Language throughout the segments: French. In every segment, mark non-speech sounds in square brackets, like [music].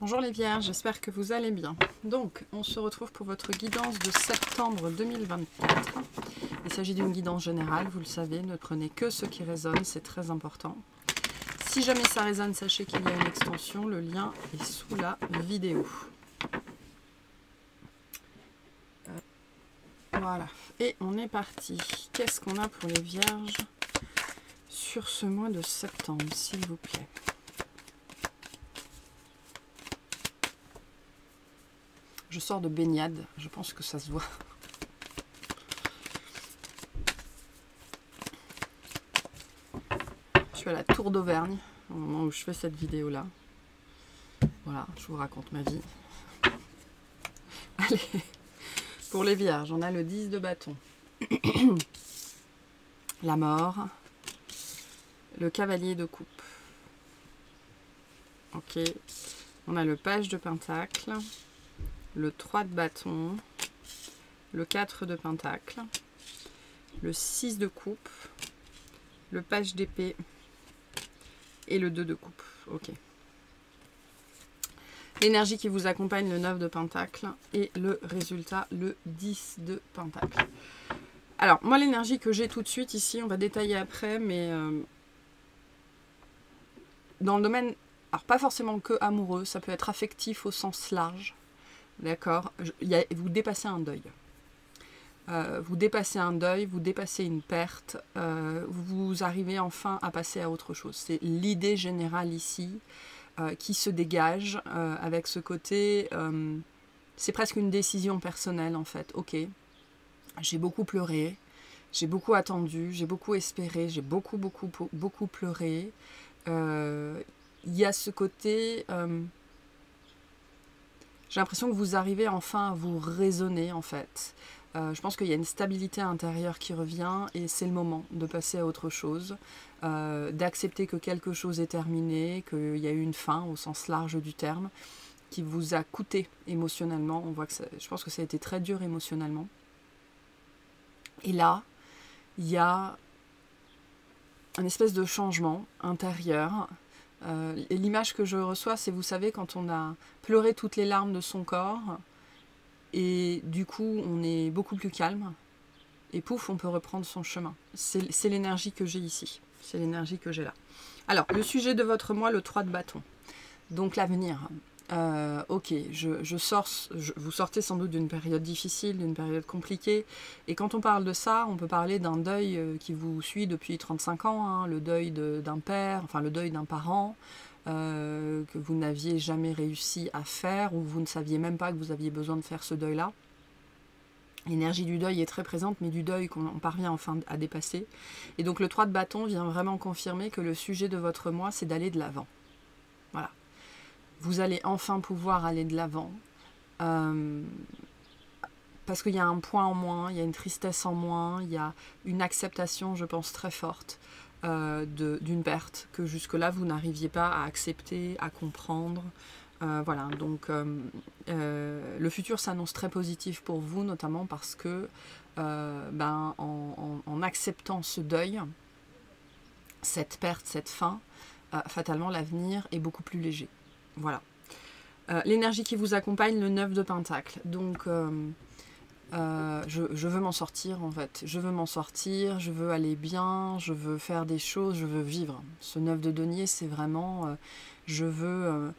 Bonjour les vierges, j'espère que vous allez bien. Donc, on se retrouve pour votre guidance de septembre 2024. Il s'agit d'une guidance générale, vous le savez, ne prenez que ce qui résonne, c'est très important. Si jamais ça résonne, sachez qu'il y a une extension, le lien est sous la vidéo. Euh, voilà, et on est parti. Qu'est-ce qu'on a pour les vierges sur ce mois de septembre, s'il vous plaît? Je sors de baignade, je pense que ça se voit. Je suis à la Tour d'Auvergne au moment où je fais cette vidéo là. Voilà, je vous raconte ma vie. Allez, pour les vierges, on a le 10 de bâton. La mort. Le cavalier de coupe. Ok. On a le page de pentacle le 3 de bâton, le 4 de pentacle, le 6 de coupe, le page d'épée et le 2 de coupe. Ok. L'énergie qui vous accompagne, le 9 de pentacle et le résultat, le 10 de pentacle. Alors, moi, l'énergie que j'ai tout de suite ici, on va détailler après, mais euh, dans le domaine, alors pas forcément que amoureux, ça peut être affectif au sens large. D'accord Vous dépassez un deuil. Euh, vous dépassez un deuil, vous dépassez une perte, euh, vous arrivez enfin à passer à autre chose. C'est l'idée générale ici euh, qui se dégage avec ce côté, c'est presque une décision personnelle en fait. Ok, j'ai beaucoup pleuré, j'ai beaucoup attendu, j'ai beaucoup espéré, j'ai beaucoup, beaucoup, beaucoup pleuré. Il y a ce côté j'ai l'impression que vous arrivez enfin à vous raisonner en fait. Euh, je pense qu'il y a une stabilité intérieure qui revient et c'est le moment de passer à autre chose, euh, d'accepter que quelque chose est terminé, qu'il y a eu une fin au sens large du terme, qui vous a coûté émotionnellement. On voit que je pense que ça a été très dur émotionnellement. Et là, il y a un espèce de changement intérieur euh, et l'image que je reçois, c'est, vous savez, quand on a pleuré toutes les larmes de son corps, et du coup, on est beaucoup plus calme, et pouf, on peut reprendre son chemin. C'est l'énergie que j'ai ici. C'est l'énergie que j'ai là. Alors, le sujet de votre mois, le 3 de bâton. Donc, l'avenir. Euh, ok, je, vous sortez sans doute d'une période difficile, d'une période compliquée. Et quand on parle de ça, on peut parler d'un deuil euh, qui vous suit depuis 35 ans, hein, le deuil d'un père, enfin le deuil d'un parent, euh, que vous n'aviez jamais réussi à faire, ou vous ne saviez même pas que vous aviez besoin de faire ce deuil-là. L'énergie du deuil est très présente, mais du deuil qu'on parvient enfin à dépasser. Et donc le 3 de bâton vient vraiment confirmer que le sujet de votre mois, c'est d'aller de l'avant. Voilà vous allez enfin pouvoir aller de l'avant. Euh, parce qu'il y a un point en moins, il y a une tristesse en moins, il y a une acceptation, je pense, très forte euh, d'une perte que jusque-là, vous n'arriviez pas à accepter, à comprendre. Euh, voilà, donc le futur s'annonce très positif pour vous, notamment parce que ben, en, acceptant ce deuil, cette perte, cette fin, fatalement l'avenir est beaucoup plus léger. Voilà. Euh, l'énergie qui vous accompagne, le 9 de Pentacle. Donc, euh, euh, je, veux m'en sortir en fait. Je veux m'en sortir, je veux aller bien, je veux faire des choses, je veux vivre. Ce 9 de denier, c'est vraiment, je veux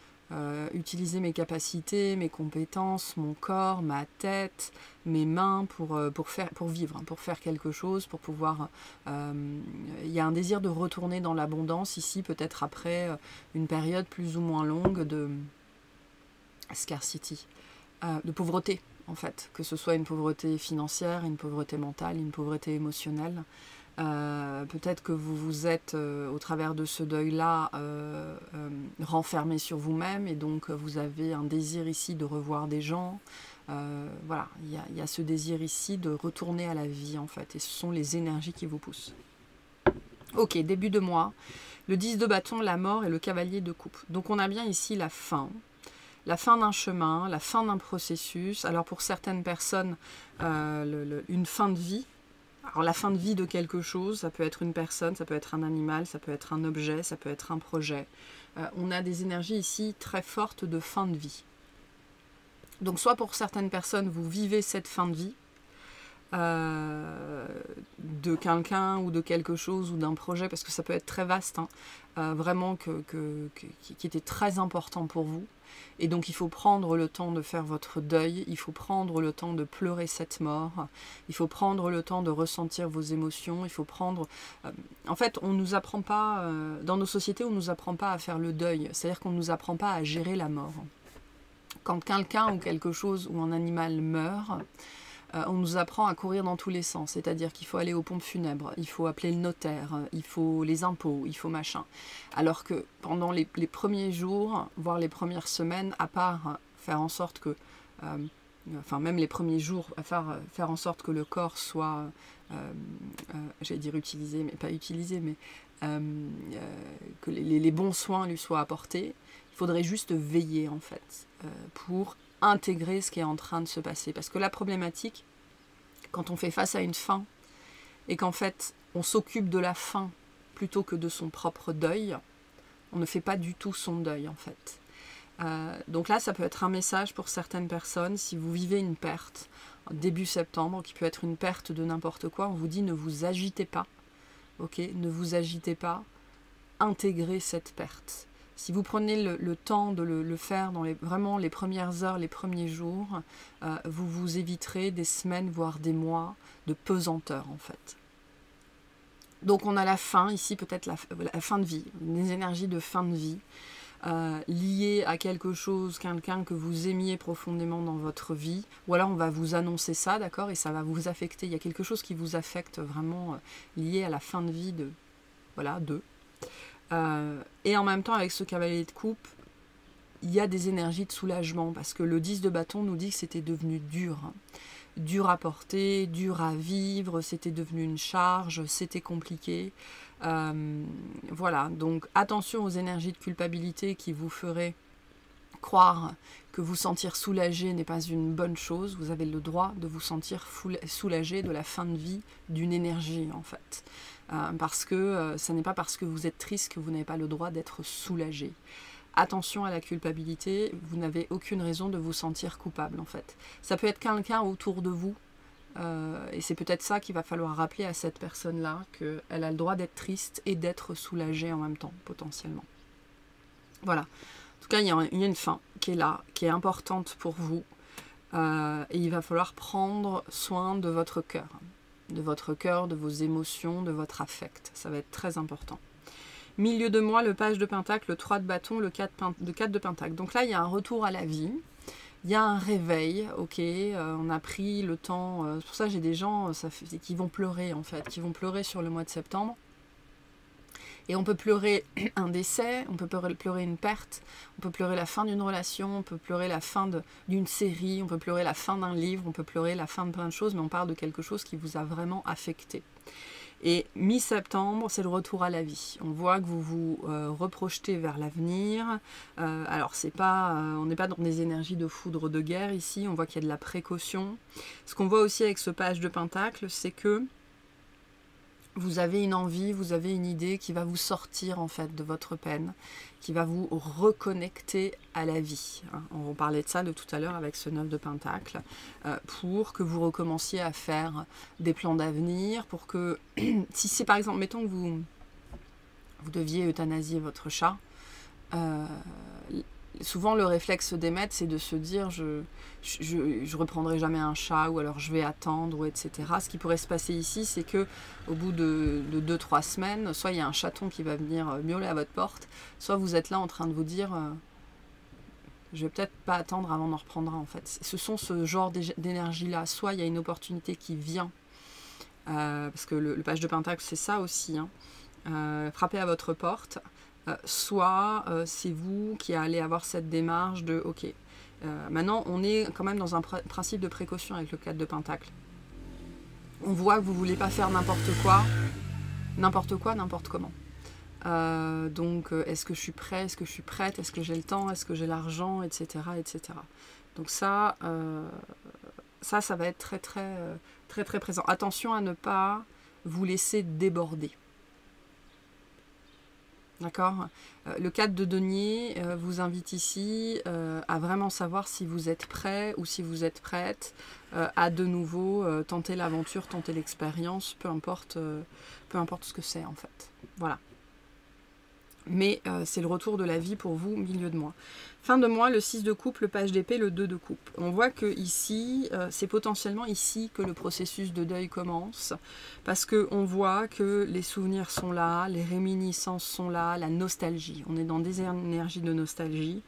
utiliser mes capacités, mes compétences, mon corps, ma tête, mes mains pour, pour, faire, pour vivre, pour faire quelque chose, pour pouvoir... Il y a un désir de retourner dans l'abondance ici, peut-être après une période plus ou moins longue de scarcity, de pauvreté en fait, que ce soit une pauvreté financière, une pauvreté mentale, une pauvreté émotionnelle. Euh, peut-être que vous vous êtes, euh, au travers de ce deuil-là, euh, renfermé sur vous-même et donc vous avez un désir ici de revoir des gens. voilà, il y, a ce désir ici de retourner à la vie en fait et ce sont les énergies qui vous poussent. Ok, début de mois, le 10 de bâton, la mort et le cavalier de coupe. Donc on a bien ici la fin, la fin d'un chemin, la fin d'un processus. Alors pour certaines personnes, une fin de vie, alors la fin de vie de quelque chose, ça peut être une personne, ça peut être un animal, ça peut être un objet, ça peut être un projet. Euh, on a des énergies ici très fortes de fin de vie. Donc soit pour certaines personnes, vous vivez cette fin de vie, euh, de quelqu'un ou de quelque chose ou d'un projet, parce que ça peut être très vaste, hein, euh, vraiment qui était très important pour vous. Et donc il faut prendre le temps de faire votre deuil, il faut prendre le temps de pleurer cette mort, il faut prendre le temps de ressentir vos émotions, il faut prendre... Euh, en fait, on nous apprend pas, dans nos sociétés, on ne nous apprend pas à faire le deuil, c'est-à-dire qu'on ne nous apprend pas à gérer la mort. Quand quelqu'un ou quelque chose ou un animal meurt, euh, on nous apprend à courir dans tous les sens, c'est-à-dire qu'il faut aller aux pompes funèbres, il faut appeler le notaire, il faut les impôts, il faut machin. Alors que pendant les, premiers jours, voire les premières semaines, à part faire en sorte que, euh, enfin même les premiers jours, faire, faire en sorte que le corps soit, euh, j'allais dire utilisé, mais pas utilisé, mais que les, bons soins lui soient apportés, faudrait juste veiller en fait pour intégrer ce qui est en train de se passer. Parce que la problématique, quand on fait face à une fin, et qu'en fait on s'occupe de la fin plutôt que de son propre deuil, on ne fait pas du tout son deuil en fait. Euh, donc là, ça peut être un message pour certaines personnes. Si vous vivez une perte début septembre, qui peut être une perte de n'importe quoi, on vous dit ne vous agitez pas. Ok, ne vous agitez pas. Intégrez cette perte. Si vous prenez le, temps de le, faire dans les, vraiment les premières heures, les premiers jours, euh, vous vous éviterez des semaines, voire des mois de pesanteur en fait. Donc on a la fin, ici peut-être la, fin de vie, des énergies de fin de vie. Euh, liées à quelque chose, quelqu'un que vous aimiez profondément dans votre vie, ou alors on va vous annoncer ça, d'accord, et ça va vous affecter. Il y a quelque chose qui vous affecte vraiment euh, lié à la fin de vie de, voilà, de. Euh, et en même temps, avec ce cavalier de coupe, il y a des énergies de soulagement parce que le 10 de bâton nous dit que c'était devenu dur. Hein. Dur à porter, dur à vivre, c'était devenu une charge, c'était compliqué. Euh, voilà, donc attention aux énergies de culpabilité qui vous feraient croire que vous sentir soulagé n'est pas une bonne chose. Vous avez le droit de vous sentir soulagé de la fin de vie d'une énergie en fait. Euh, parce que euh, ce n'est pas parce que vous êtes triste que vous n'avez pas le droit d'être soulagé. Attention à la culpabilité, vous n'avez aucune raison de vous sentir coupable en fait. Ça peut être quelqu'un autour de vous, euh, et c'est peut-être ça qu'il va falloir rappeler à cette personne-là, qu'elle a le droit d'être triste et d'être soulagée en même temps, potentiellement. Voilà. En tout cas, il y, a, une fin qui est là, qui est importante pour vous. et il va falloir prendre soin de votre cœur de votre cœur, de vos émotions, de votre affect. Ça va être très important. Milieu de moi, le page de pentacle, le 3 de bâton, le 4 de, 4 de pentacle. Donc là, il y a un retour à la vie. Il y a un réveil, ok, euh, on a pris le temps, euh, pour ça j'ai des gens euh, qui vont pleurer en fait, qui vont pleurer sur le mois de septembre, et on peut pleurer [clears throat] un décès, on peut pleurer une perte, on peut pleurer la fin d'une relation, on peut pleurer la fin d'une série, on peut pleurer la fin d'un livre, on peut pleurer la fin de plein de choses, mais on parle de quelque chose qui vous a vraiment affecté. Et mi-septembre, c'est le retour à la vie. On voit que vous vous euh, reprojetez vers l'avenir. Euh, alors, c'est pas, euh, on n'est pas dans des énergies de foudre de guerre ici. On voit qu'il y a de la précaution. Ce qu'on voit aussi avec ce page de pentacle, c'est que vous avez une envie, vous avez une idée qui va vous sortir en fait de votre peine, qui va vous reconnecter à la vie. Hein. On parlait de ça de tout à l'heure avec ce 9 de Pentacle, euh, pour que vous recommenciez à faire des plans d'avenir, pour que, [clears throat] si c'est par exemple, mettons que vous, vous deviez euthanasier votre chat, euh, souvent le réflexe des maîtres, c'est de se dire je, je, reprendrai jamais un chat ou alors je vais attendre ou etc. Ce qui pourrait se passer ici, c'est que au bout de 2-3 semaines, soit il y a un chaton qui va venir euh, miauler à votre porte, soit vous êtes là en train de vous dire euh, je vais peut-être pas attendre avant d'en reprendre en fait. Ce sont ce genre d'énergie là. Soit il y a une opportunité qui vient, euh, parce que le, page de Pentacle c'est ça aussi, hein, frapper à votre porte. Euh, soit euh, c'est vous qui allez avoir cette démarche de ok, euh, maintenant on est quand même dans un principe de précaution avec le 4 de Pentacle. On voit que vous voulez pas faire n'importe quoi, n'importe quoi, n'importe comment. donc est-ce que je suis prêt, est-ce que je suis prête, est-ce que j'ai le temps, est-ce que j'ai l'argent, etc., etc. Donc ça, ça, ça va être très très très très présent. Attention à ne pas vous laisser déborder. D'accord euh, Le cadre de denier euh, vous invite ici euh, à vraiment savoir si vous êtes prêt ou si vous êtes prête à de nouveau tenter l'aventure, tenter l'expérience, peu importe, peu importe ce que c'est en fait. Voilà mais euh, c'est le retour de la vie pour vous, milieu de mois. Fin de mois, le 6 de coupe, le page d'épée, le 2 de coupe. On voit que ici, euh, c'est potentiellement ici que le processus de deuil commence, parce qu'on voit que les souvenirs sont là, les réminiscences sont là, la nostalgie. On est dans des énergies de nostalgie,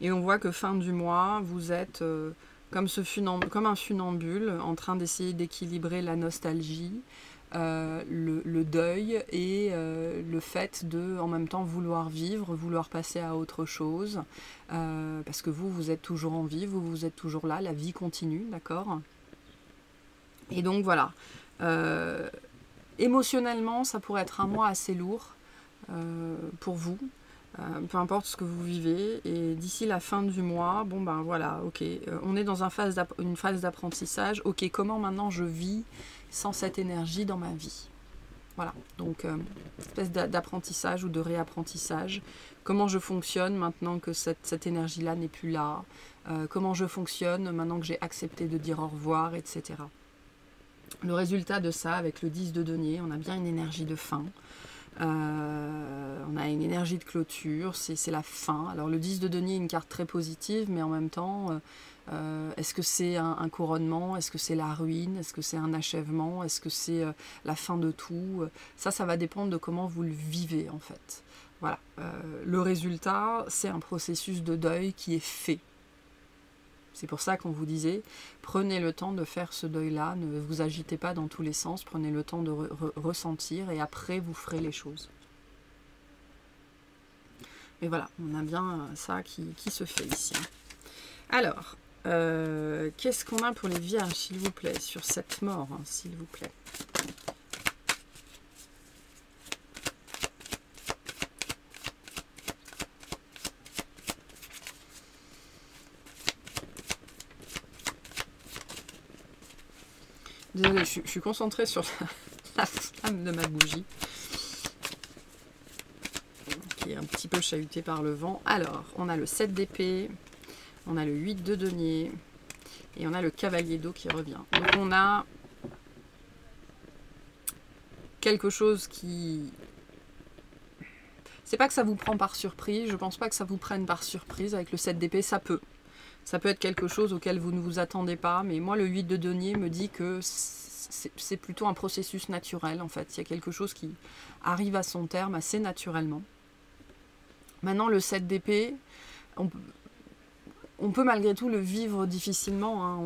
et on voit que fin du mois, vous êtes euh, comme, un funambule en train d'essayer d'équilibrer la nostalgie, euh, le, deuil et euh, le fait de en même temps vouloir vivre, vouloir passer à autre chose, euh, parce que vous, vous êtes toujours en vie, vous, vous êtes toujours là, la vie continue, d'accord? Et donc voilà, émotionnellement, ça pourrait être un mois assez lourd pour vous, peu importe ce que vous vivez. Et d'ici la fin du mois, bon ben voilà, ok, on est dans une phase d'apprentissage. Ok, comment maintenant je vis sans cette énergie dans ma vie. Voilà, donc euh, espèce d'apprentissage ou de réapprentissage. Comment je fonctionne maintenant que cette, énergie-là n'est plus là? Euh, comment je fonctionne maintenant que j'ai accepté de dire au revoir, etc. Le résultat de ça, avec le 10 de denier, on a bien une énergie de fin. Euh, on a une énergie de clôture, c'est la fin. Alors le 10 de denier est une carte très positive, mais en même temps, euh, est-ce que c'est un, couronnement? Est-ce que c'est la ruine? Est-ce que c'est un achèvement? Est-ce que c'est euh, la fin de tout? Ça, ça va dépendre de comment vous le vivez en fait. Voilà. Euh, le résultat, c'est un processus de deuil qui est fait. C'est pour ça qu'on vous disait, prenez le temps de faire ce deuil-là, ne vous agitez pas dans tous les sens, prenez le temps de ressentir et après vous ferez les choses. Mais voilà, on a bien ça qui, se fait ici. Alors, euh, qu'est-ce qu'on a pour les vierges, s'il vous plaît, sur cette mort, hein, s'il vous plaît Désolée, je, suis concentrée sur [laughs] la, flamme de ma bougie. Qui est un petit peu chahutée par le vent. Alors, on a le 7 d'épée. On a le 8 de denier. Et on a le cavalier d'eau qui revient. Donc on a quelque chose qui... C'est pas que ça vous prend par surprise, je pense pas que ça vous prenne par surprise avec le 7 d'épée, ça peut. Ça peut être quelque chose auquel vous ne vous attendez pas, mais moi le 8 de denier me dit que c'est plutôt un processus naturel en fait. Il y a quelque chose qui arrive à son terme assez naturellement. Maintenant le 7 d'épée, on peut malgré tout le vivre difficilement. Hein.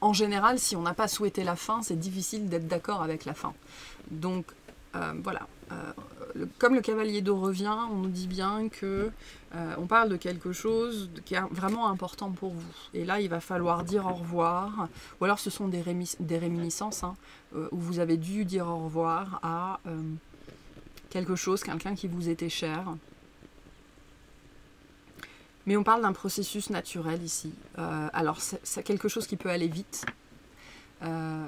En général, si on n'a pas souhaité la fin, c'est difficile d'être d'accord avec la fin. Donc euh, voilà, euh, comme le cavalier d'eau revient, on nous dit bien que euh, on parle de quelque chose qui est vraiment important pour vous. Et là, il va falloir dire au revoir, ou alors ce sont des, réminiscences hein, où vous avez dû dire au revoir à quelque chose, quelqu'un qui vous était cher, mais on parle d'un processus naturel ici. Euh, alors, c'est quelque chose qui peut aller vite. Euh,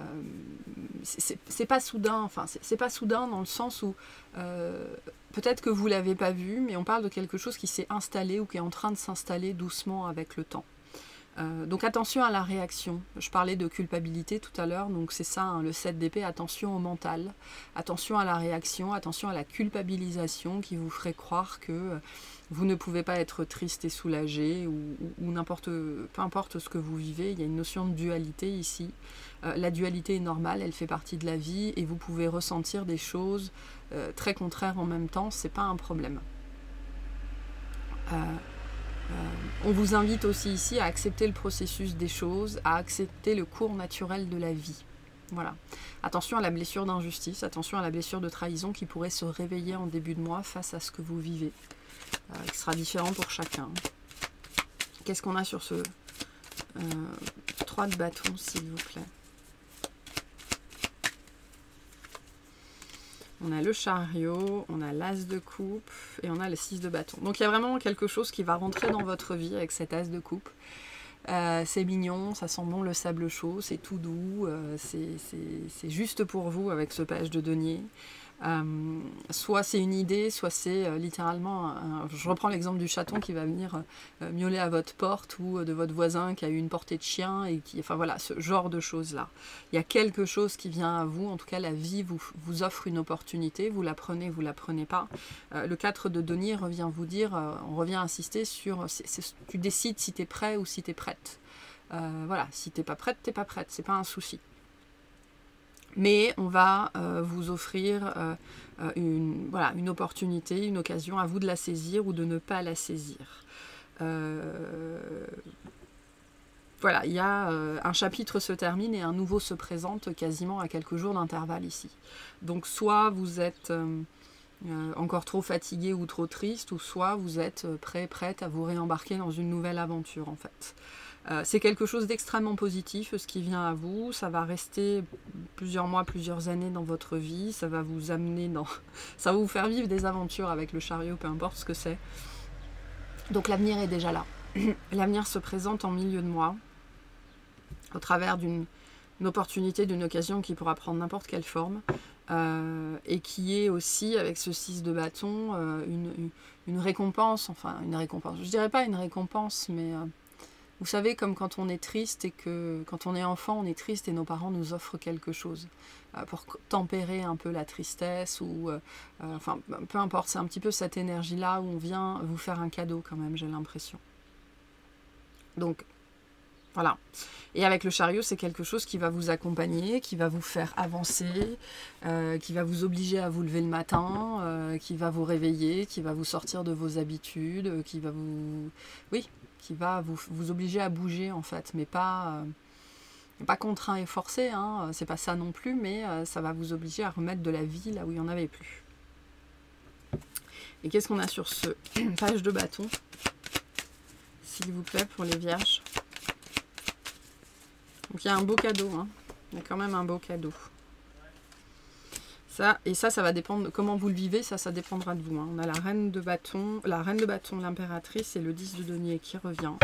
c'est pas soudain, enfin, c'est pas soudain dans le sens où euh, peut-être que vous l'avez pas vu, mais on parle de quelque chose qui s'est installé ou qui est en train de s'installer doucement avec le temps. Euh, donc attention à la réaction. Je parlais de culpabilité tout à l'heure, donc c'est ça, hein, le 7 d'épée, attention au mental, attention à la réaction, attention à la culpabilisation qui vous ferait croire que vous ne pouvez pas être triste et soulagé ou, n'importe, peu importe ce que vous vivez, il y a une notion de dualité ici. Euh, la dualité est normale, elle fait partie de la vie et vous pouvez ressentir des choses euh, très contraires en même temps, c'est pas un problème. Euh, on vous invite aussi ici à accepter le processus des choses, à accepter le cours naturel de la vie. Voilà. Attention à la blessure d'injustice, attention à la blessure de trahison qui pourrait se réveiller en début de mois face à ce que vous vivez. Euh, qui sera différent pour chacun. Qu'est-ce qu'on a sur ce 3 euh, de bâton, s'il vous plaît? On a le chariot, on a l'as de coupe et on a le 6 de bâton. Donc il y a vraiment quelque chose qui va rentrer dans votre vie avec cet as de coupe. c'est mignon, ça sent bon le sable chaud, c'est tout doux, c'est juste pour vous avec ce page de denier. Euh, soit c'est une idée, soit c'est euh, littéralement, je reprends l'exemple du chaton qui va venir euh, miauler à votre porte ou de votre voisin qui a eu une portée de chien et qui, enfin voilà, ce genre de choses-là. Il y a quelque chose qui vient à vous, en tout cas la vie vous, vous offre une opportunité, vous la prenez, vous la prenez pas. le 4 de denier revient vous dire, on revient insister sur, tu décides si tu es prêt ou si tu es prête. voilà, si t'es pas prête, t'es pas prête, c'est pas un souci mais on va euh, vous offrir euh, euh, une, voilà, une opportunité, une occasion à vous de la saisir ou de ne pas la saisir. voilà, il y a un chapitre se termine et un nouveau se présente quasiment à quelques jours d'intervalle ici. Donc soit vous êtes encore trop fatigué ou trop triste, ou soit vous êtes prêt, prête à vous réembarquer dans une nouvelle aventure en fait. Euh, c'est quelque chose d'extrêmement positif, ce qui vient à vous. Ça va rester plusieurs mois, plusieurs années dans votre vie. Ça va vous amener dans. [laughs] Ça va vous faire vivre des aventures avec le chariot, peu importe ce que c'est. Donc l'avenir est déjà là. [clears throat] l'avenir se présente en milieu de mois, au travers d'une opportunité, d'une occasion qui pourra prendre n'importe quelle forme. Euh, et qui est aussi, avec ce 6 de bâton, euh, une, récompense, enfin une récompense, je dirais pas une récompense, mais vous savez, comme quand on est triste et que quand on est enfant, on est triste et nos parents nous offrent quelque chose euh, pour tempérer un peu la tristesse ou euh, euh, enfin peu importe, c'est un petit peu cette énergie-là où on vient vous faire un cadeau quand même, j'ai l'impression. Donc voilà. Et avec le chariot, c'est quelque chose qui va vous accompagner, qui va vous faire avancer, qui va vous obliger à vous lever le matin, qui va vous réveiller, qui va vous sortir de vos habitudes, qui va vous... Oui, qui va vous, vous obliger à bouger en fait, mais pas, euh, pas contraint et forcé, hein, c'est pas ça non plus, mais euh, ça va vous obliger à remettre de la vie là où il n'y en avait plus. Et qu'est-ce qu'on a sur ce [clears throat] page de bâton S'il vous plaît, pour les vierges? Donc il y a un beau cadeau, hein. il y a quand même un beau cadeau et ça, ça va dépendre de comment vous le vivez, ça, ça dépendra de vous. Hein. On a la reine de bâton, la reine de bâton, l'impératrice et le 10 de denier qui revient.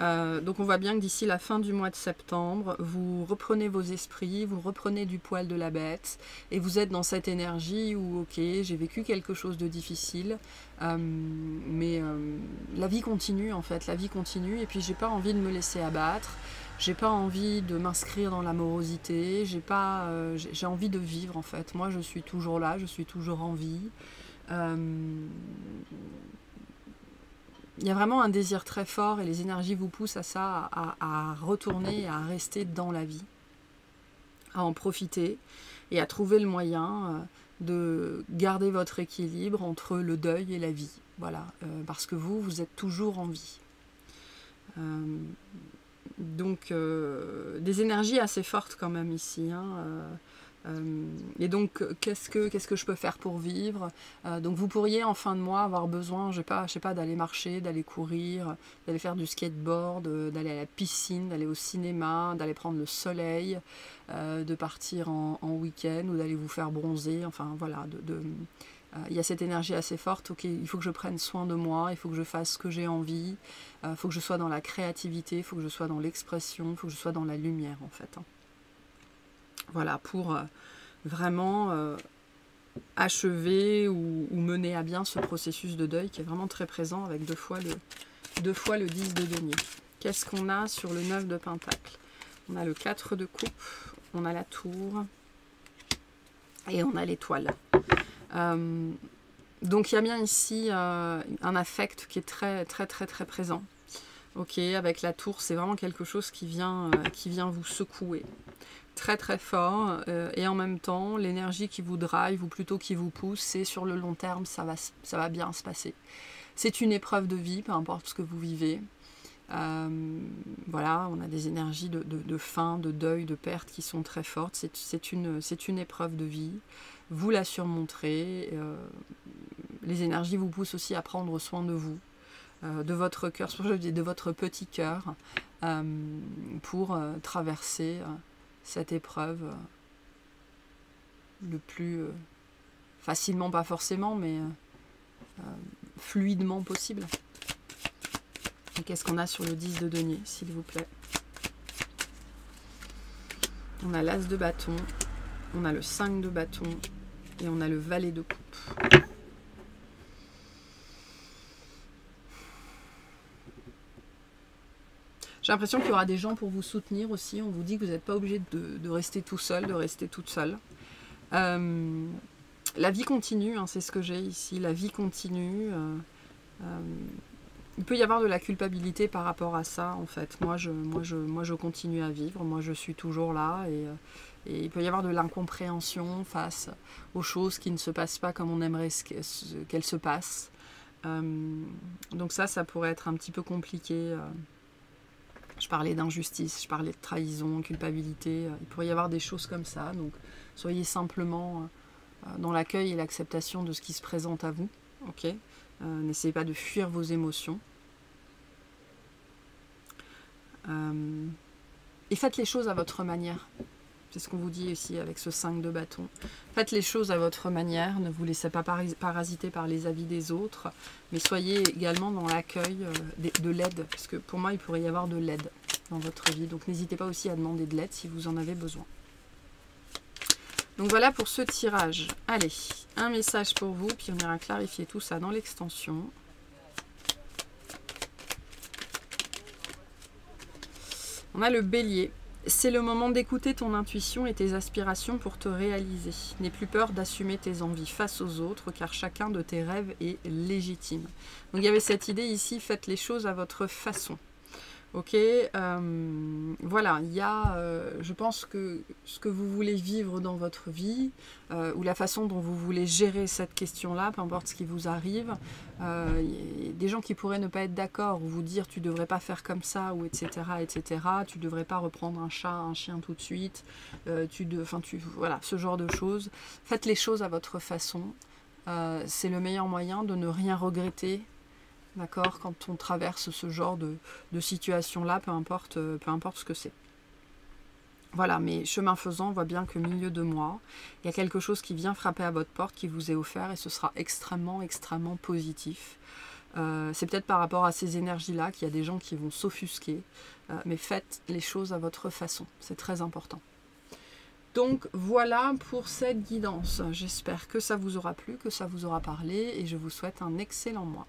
Euh, donc on voit bien que d'ici la fin du mois de septembre, vous reprenez vos esprits, vous reprenez du poil de la bête et vous êtes dans cette énergie où, ok, j'ai vécu quelque chose de difficile, euh, mais euh, la vie continue en fait, la vie continue et puis j'ai pas envie de me laisser abattre. J'ai pas envie de m'inscrire dans l'amorosité, j'ai pas, euh, j'ai envie de vivre en fait. Moi, je suis toujours là, je suis toujours en vie. Euh, il y a vraiment un désir très fort et les énergies vous poussent à ça, à, retourner, à rester dans la vie, à en profiter et à trouver le moyen euh, de garder votre équilibre entre le deuil et la vie. Voilà, parce que vous, vous êtes toujours en vie. Donc euh, des énergies assez fortes quand même ici. Hein, euh, euh, et donc, qu'est-ce que, qu'est-ce que je peux faire pour vivre Donc, vous pourriez en fin de mois avoir besoin, je sais pas, sais pas, d'aller marcher, d'aller courir, d'aller faire du skateboard, d'aller à la piscine, d'aller au cinéma, d'aller prendre le soleil, de partir en, week-end ou d'aller vous faire bronzer. Enfin, voilà, de il y a cette énergie assez forte, ok, il faut que je prenne soin de moi, il faut que je fasse ce que j'ai envie, il euh, faut que je sois dans la créativité, il faut que je sois dans l'expression, il faut que je sois dans la lumière en fait. Hein. Voilà, pour euh, vraiment achever ou, mener à bien ce processus de deuil qui est vraiment très présent avec deux fois le, deux fois le 10 de denier. Qu'est-ce qu'on a sur le 9 de pentacle? On a le 4 de coupe, on a la tour et on a l'étoile. Euh, donc il y a bien ici euh, un affect qui est très très très très présent. Ok, avec la tour, c'est vraiment quelque chose qui vient, euh, vous secouer. Très très fort et en même temps l'énergie qui vous drive ou plutôt qui vous pousse c'est sur le long terme ça va bien se passer. C'est une épreuve de vie peu importe ce que vous vivez voilà on a des énergies de, de, de, fin de deuil de perte qui sont très fortes c'est une, une épreuve de vie vous la surmonterez. Euh, les énergies vous poussent aussi à prendre soin de vous, euh, de votre cœur, [laughs] de votre petit cœur, euh, pour traverser cette épreuve le plus facilement, pas forcément, mais fluidement possible. Qu'est-ce qu'on a sur le 10 de denier, s'il vous plaît? On a l'as de bâton, on a le 5 de bâton et on a le valet de coupe. J'ai l'impression qu'il y aura des gens pour vous soutenir aussi. On vous dit que vous n'êtes pas obligé de, rester tout seul, de rester toute seule. Euh, la vie continue, hein, c'est ce que j'ai ici. La vie continue. Euh, euh, il peut y avoir de la culpabilité par rapport à ça, en fait. Moi je, moi, je, moi, je continue à vivre. Moi, je suis toujours là. Et, et il peut y avoir de l'incompréhension face aux choses qui ne se passent pas comme on aimerait qu'elles se passent. donc ça, ça pourrait être un petit peu compliqué. Je parlais d'injustice, je parlais de trahison, culpabilité. Euh, il pourrait y avoir des choses comme ça. Donc soyez simplement euh, dans l'accueil et l'acceptation de ce qui se présente à vous. Ok? Euh, N'essayez pas de fuir vos émotions. et faites les choses à votre manière. C'est ce qu'on vous dit ici avec ce 5 de bâton. Faites les choses à votre manière, ne vous laissez pas parasiter par les avis des autres, mais soyez également dans l'accueil euh, de l'aide, parce que pour moi, il pourrait y avoir de l'aide dans votre vie. Donc n'hésitez pas aussi à demander de l'aide si vous en avez besoin. Donc voilà pour ce tirage. Allez, un message pour vous, puis on ira clarifier tout ça dans l'extension. On a le bélier. C'est le moment d'écouter ton intuition et tes aspirations pour te réaliser. N'aie plus peur d'assumer tes envies face aux autres, car chacun de tes rêves est légitime. Donc il y avait cette idée ici, faites les choses à votre façon. Ok, euh, voilà, il y a, euh, je pense que ce que vous voulez vivre dans votre vie, euh, ou la façon dont vous voulez gérer cette question-là, peu importe ce qui vous arrive, des gens qui pourraient ne pas être d'accord, ou vous dire tu devrais pas faire comme ça, ou etc., etc., tu devrais pas reprendre un chat, un chien tout de suite, tu, de, tu, voilà, ce genre de choses. Faites les choses à votre façon. c'est le meilleur moyen de ne rien regretter D'accord Quand on traverse ce genre de, situation-là, peu importe, euh, peu importe ce que c'est. Voilà, mais chemin faisant, on voit bien que milieu de mois, il y a quelque chose qui vient frapper à votre porte, qui vous est offert, et ce sera extrêmement, extrêmement positif. Euh, c'est peut-être par rapport à ces énergies-là qu'il y a des gens qui vont s'offusquer, euh, mais faites les choses à votre façon, c'est très important. Donc voilà pour cette guidance. J'espère que ça vous aura plu, que ça vous aura parlé, et je vous souhaite un excellent mois.